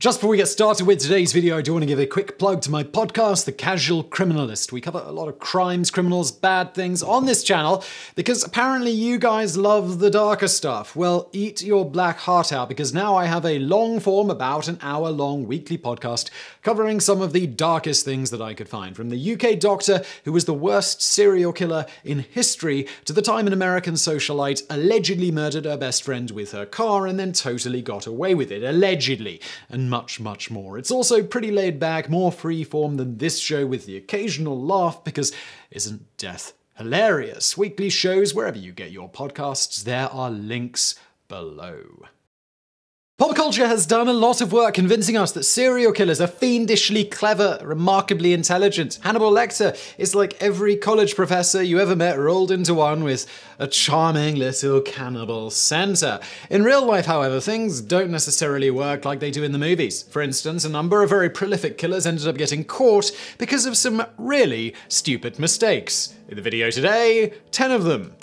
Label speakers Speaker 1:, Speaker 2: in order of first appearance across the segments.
Speaker 1: Just before we get started with today's video, I do want to give a quick plug to my podcast, The Casual Criminalist. We cover a lot of crimes, criminals, bad things on this channel because apparently you guys love the darker stuff. Well, eat your black heart out because now I have a long form, about an hour long weekly podcast covering some of the darkest things that I could find. From the UK doctor who was the worst serial killer in history to the time an American socialite allegedly murdered her best friend with her car and then totally got away with it. Allegedly. And much, much more. It's also pretty laid back, more freeform than this show with the occasional laugh, because isn't death hilarious? Weekly shows wherever you get your podcasts, there are links below. Pop culture has done a lot of work convincing us that serial killers are fiendishly clever, remarkably intelligent. Hannibal Lecter is like every college professor you ever met rolled into one with a charming little cannibal center. In real life, however, things don't necessarily work like they do in the movies. For instance, a number of very prolific killers ended up getting caught because of some really stupid mistakes. In the video today, 10 of them.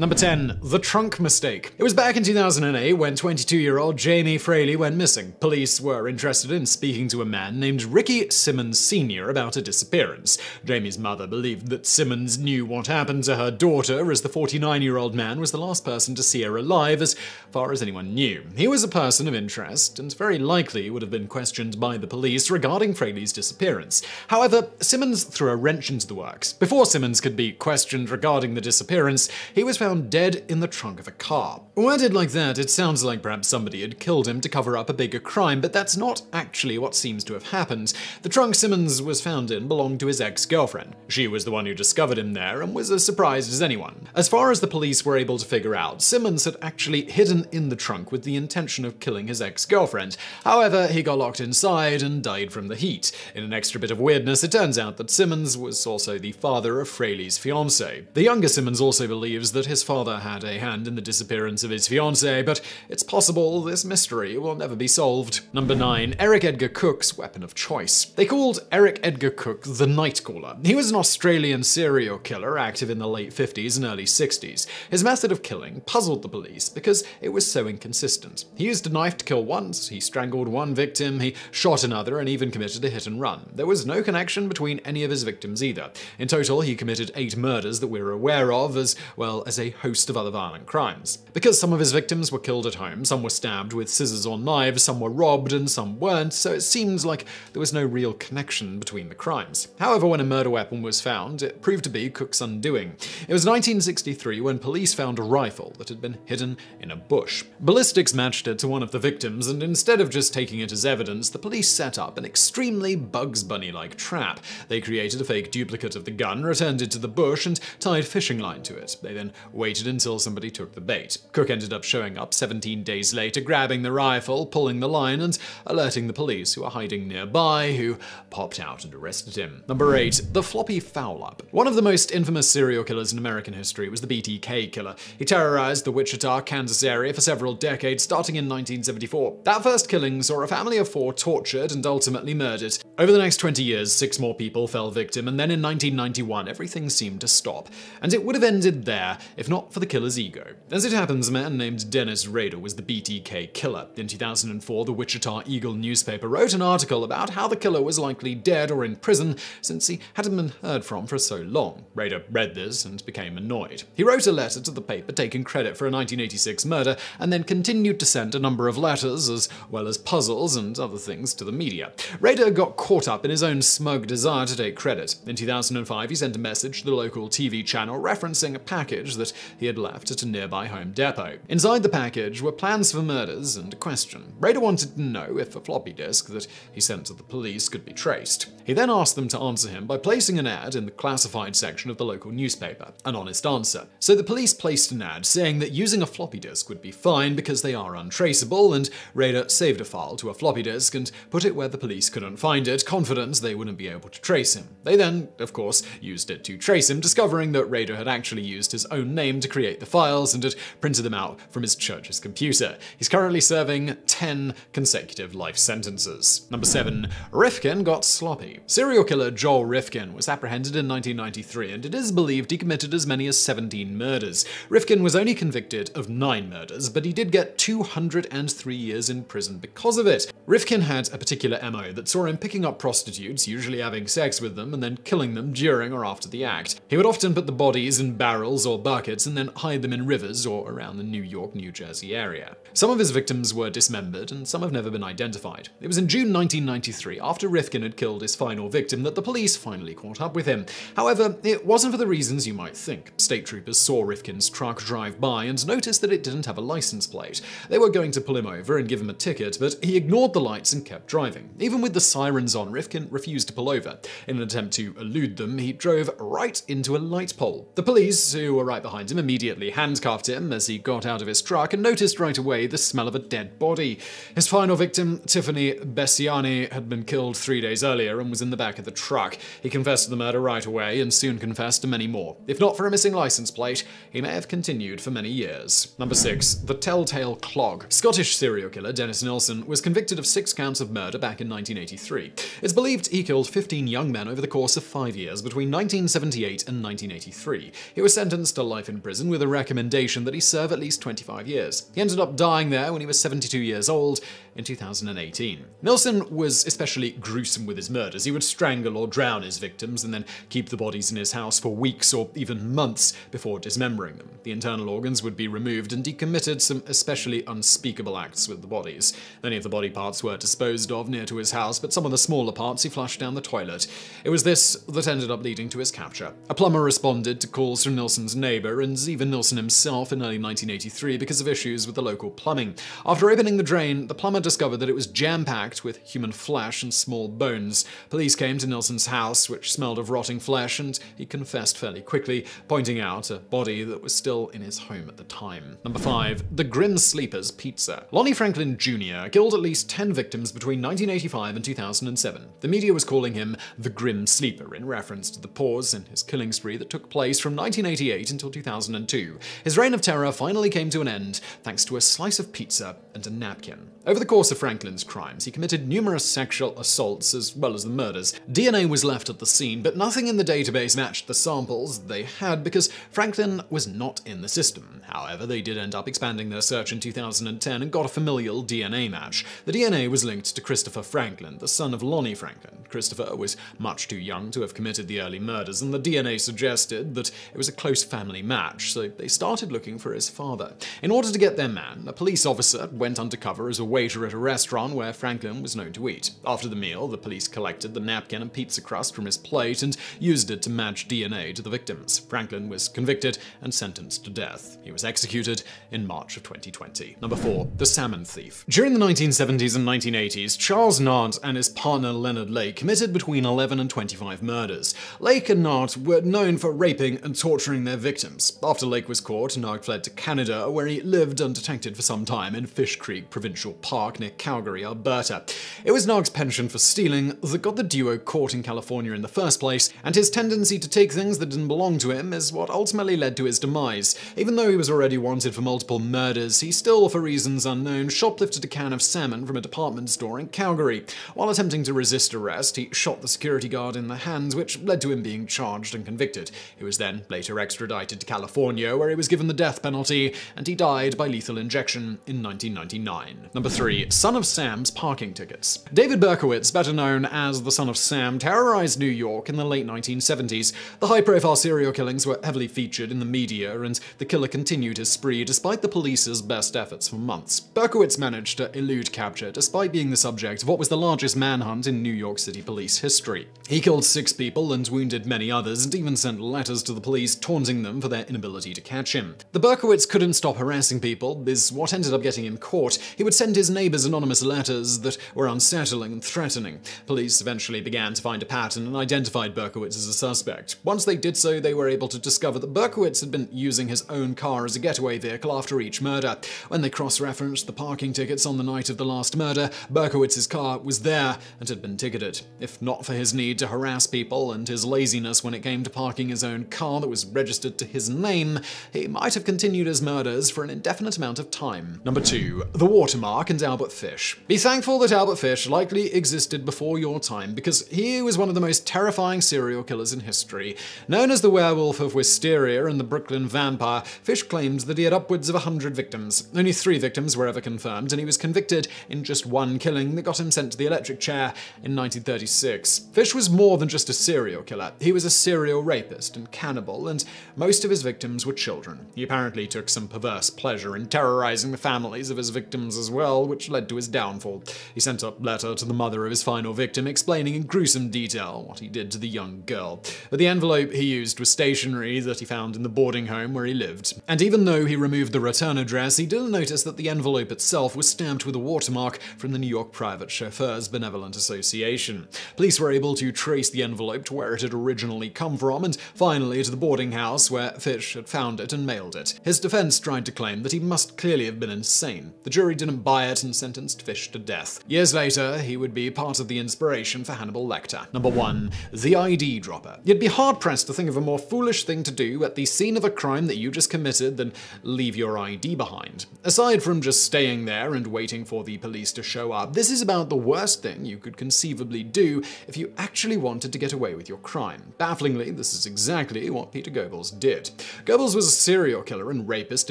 Speaker 1: Number 10. The Trunk Mistake. It was back in 2008 when 22 year old Jamie Fraley went missing. Police were interested in speaking to a man named Ricky Simmons Sr. about a disappearance. Jamie's mother believed that Simmons knew what happened to her daughter, as the 49 year old man was the last person to see her alive, as far as anyone knew. He was a person of interest, and very likely would have been questioned by the police regarding Fraley's disappearance. However, Simmons threw a wrench into the works. Before Simmons could be questioned regarding the disappearance, he was found found dead in the trunk of a car. Worded like that, it sounds like perhaps somebody had killed him to cover up a bigger crime, but that's not actually what seems to have happened. The trunk Simmons was found in belonged to his ex-girlfriend. She was the one who discovered him there and was as surprised as anyone. As far as the police were able to figure out, Simmons had actually hidden in the trunk with the intention of killing his ex-girlfriend. However, he got locked inside and died from the heat. In an extra bit of weirdness, it turns out that Simmons was also the father of Fraley's fiancée. The younger Simmons also believes that his father had a hand in the disappearance of his fiancée, but it's possible this mystery will never be solved. Number 9. Eric Edgar Cooke's weapon of choice. They called Eric Edgar Cooke the Nightcaller. He was an Australian serial killer active in the late 50s and early 60s. His method of killing puzzled the police because it was so inconsistent. He used a knife to kill once, he strangled one victim, he shot another, and even committed a hit and run. There was no connection between any of his victims either. In total, he committed eight murders that we're aware of, as well as a host of other violent crimes. Because some of his victims were killed at home, some were stabbed with scissors or knives, some were robbed, and some weren't, so it seemed like there was no real connection between the crimes. However, when a murder weapon was found, it proved to be Cooke's undoing. It was 1963 when police found a rifle that had been hidden in a bush. Ballistics matched it to one of the victims, and instead of just taking it as evidence, the police set up an extremely Bugs Bunny-like trap. They created a fake duplicate of the gun, returned it to the bush, and tied fishing line to it. They then waited until somebody took the bait. Cooke ended up showing up 17 days later, grabbing the rifle, pulling the line, and alerting the police who were hiding nearby, who popped out and arrested him. Number 8. The Floppy Foul-Up. One of the most infamous serial killers in American history was the BTK killer. He terrorized the Wichita, Kansas area for several decades, starting in 1974. That first killing saw a family of four tortured and ultimately murdered. Over the next 20 years, six more people fell victim, and then in 1991, everything seemed to stop. And it would have ended there if not for the killer's ego. As it happens, a man named Dennis Rader was the BTK killer. In 2004, the Wichita Eagle newspaper wrote an article about how the killer was likely dead or in prison since he hadn't been heard from for so long. Rader read this and became annoyed. He wrote a letter to the paper taking credit for a 1986 murder and then continued to send a number of letters as well as puzzles and other things to the media. Rader got caught up in his own smug desire to take credit. In 2005, he sent a message to the local TV channel referencing a package that he had left at a nearby home depot. Inside the package were plans for murders and a question. Rader wanted to know if a floppy disk that he sent to the police could be traced. He then asked them to answer him by placing an ad in the classified section of the local newspaper. An honest answer. So the police placed an ad saying that using a floppy disk would be fine because they are untraceable, and Rader saved a file to a floppy disk and put it where the police couldn't find it, confident they wouldn't be able to trace him. They then, of course, used it to trace him, discovering that Rader had actually used his own name to create the files and had printed them out from his church's computer. He's currently serving 10 consecutive life sentences. Number 7. Rifkin got sloppy. Serial killer Joel Rifkin was apprehended in 1993 and it is believed he committed as many as 17 murders. Rifkin was only convicted of 9 murders, but he did get 203 years in prison because of it. Rifkin had a particular MO that saw him picking up prostitutes, usually having sex with them, and then killing them during or after the act. He would often put the bodies in barrels or buckets and then hide them in rivers or around the New York, New Jersey area. Some of his victims were dismembered and some have never been identified. It was in June 1993, after Rifkin had killed his final victim, that the police finally caught up with him. However, it wasn't for the reasons you might think. State troopers saw Rifkin's truck drive by and noticed that it didn't have a license plate. They were going to pull him over and give him a ticket, but he ignored the lights and kept driving. Even with the sirens on, Rifkin refused to pull over. In an attempt to elude them, he drove right into a light pole. The police, who were right behind him, immediately handcuffed him as he got out of his truck and noticed right away the smell of a dead body. His final victim, Tiffany Bresciani, had been killed three days earlier and was in the back of the truck. He confessed to the murder right away and soon confessed to many more. If not for a missing license plate, he may have continued for many years. Number 6. The Telltale Clog. Scottish serial killer Dennis Nilsen was convicted of six counts of murder back in 1983. It's believed he killed 15 young men over the course of five years between 1978 and 1983. He was sentenced to life in prison with a recommendation that he serve at least 25 years. He ended up dying there when he was 72 years old in 2018. Nilsen was especially gruesome with his murders. He would strangle or drown his victims and then keep the bodies in his house for weeks or even months before dismembering them. The internal organs would be removed and he committed some especially unspeakable acts with the bodies. Many of the body parts were disposed of near to his house, but some of the smaller parts he flushed down the toilet. It was this that ended up leading to his capture. A plumber responded to calls from Nilsen's neighbor and even Nilsen himself in early 1983 because of issues with the local plumbing. After opening the drain, the plumber discovered that it was jam-packed with human flesh and small bones. Police came to Nilsen's house, which smelled of rotting flesh, and he confessed fairly quickly, pointing out a body that was still in his home at the time. Number 5. The Grim Sleepers Pizza. Lonnie Franklin Jr. killed at least 10 victims between 1985 and 2007. The media was calling him the Grim Sleeper in reference to the pause in his killing spree that took place from 1988 until 2002. His reign of terror finally came to an end thanks to a slice of pizza and a napkin. Over the course of Franklin's crimes, he committed numerous sexual assaults as well as the murders. DNA was left at the scene, but nothing in the database matched the samples they had because Franklin was not in the system. However, they did end up expanding their search in 2010 and got a familial DNA match. The DNA was linked to Christopher Franklin, the son of Lonnie Franklin. Christopher was much too young to have committed the early murders, and the DNA suggested that it was a close family match, so they started looking for his father. In order to get their man, a police officer went undercover as a waiter at a restaurant where Franklin was known to eat. After the meal, the police collected the napkin and pizza crust from his plate and used it to match DNA to the victims. Franklin was convicted and sentenced to death. He was executed in March of 2020. Number 4. The Salmon Thief. During the 1970s and 1980s, Charles Nart and his partner Leonard Lake committed between 11 and 25 murders. Lake and Nart were known for raping and torturing their victims. After Lake was caught, Nart fled to Canada, where he lived undetected for some time in Fish Creek Provincial Park near Calgary, Alberta. It was Nark's penchant for stealing that got the duo caught in California in the first place, and his tendency to take things that didn't belong to him is what ultimately led to his demise. Even though he was already wanted for multiple murders, he still, for reasons unknown, shoplifted a can of salmon from a department store in Calgary. While attempting to resist arrest, he shot the security guard in the hands, which led to him being charged and convicted. He was then later extradited to California, where he was given the death penalty, and he died by lethal injection in 1999. Number 3. Son of Sam's Parking Tickets David Berkowitz, better known as the Son of Sam, terrorized New York in the late 1970s. The high-profile serial killings were heavily featured in the media, and the killer continued his spree despite the police's best efforts for months. Berkowitz managed to elude capture despite being the subject of what was the largest manhunt in New York City police history. He killed six people and wounded many others, and even sent letters to the police taunting them for their inability to catch him. The Berkowitz couldn't stop harassing people, is what ended up getting him caught. He would send his neighbors anonymous letters that were unsettling and threatening. Police eventually began to find a pattern and identified Berkowitz as a suspect. Once they did so, they were able to discover that Berkowitz had been using his own car as a getaway vehicle after each murder. When they cross-referenced the parking tickets on the night of the last murder, Berkowitz's car was there and had been ticketed. If not for his need to harass people and his laziness when it came to parking his own car that was registered to his name, he might have continued his murders for an indefinite amount of time. Number 2. The Watermark and Albert Fish. Be thankful that Albert Fish likely existed before your time because he was one of the most terrifying serial killers in history. Known as the werewolf of Wysteria and the Brooklyn vampire, Fish claimed that he had upwards of 100 victims. Only three victims were ever confirmed, and he was convicted in just one killing that got him sent to the electric chair in 1936. Fish was more than just a serial killer. He was a serial rapist and cannibal, and most of his victims were children. He apparently took some perverse pleasure in terrorizing the families of his victims as well, which led to his downfall. He sent a letter to the mother of his final victim explaining in gruesome detail what he did to the young girl. But the envelope he used was stationery that he found in the boarding home where he lived. And even though he removed the return address, he didn't notice that the envelope itself was stamped with a watermark from the New York Private Chauffeurs Benevolent Association. Police were able to trace the envelope to where it had originally come from, and finally to the boarding house where Fish had found it and mailed it. His defense tried to claim that he must clearly have been insane. The jury didn't buy it and sentenced Fish to death. Years later, he would be part of the inspiration for Hannibal Lecter. Number 1. The ID Dropper. You'd be hard pressed to think of a more foolish thing to do at the scene of a crime that you just committed than leave your ID behind. Aside from just staying there and waiting for the police to show up, this is about the worst thing you could conceivably do if you actually wanted to get away with your crime. Bafflingly, this is exactly what Peter Goebbels did. Goebbels was a serial killer and rapist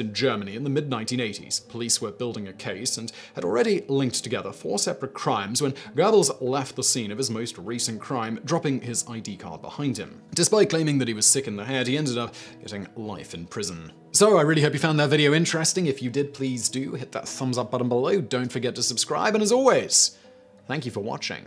Speaker 1: in Germany in the mid 1980s. Police were building a case and had already linked together four separate crimes when Goebbels left the scene of his most recent crime, dropping his ID card behind him. Despite claiming that he was sick in the head, he ended up getting life in prison. So I really hope you found that video interesting. If you did, please do hit that thumbs up button below. Don't forget to subscribe, and as always, thank you for watching.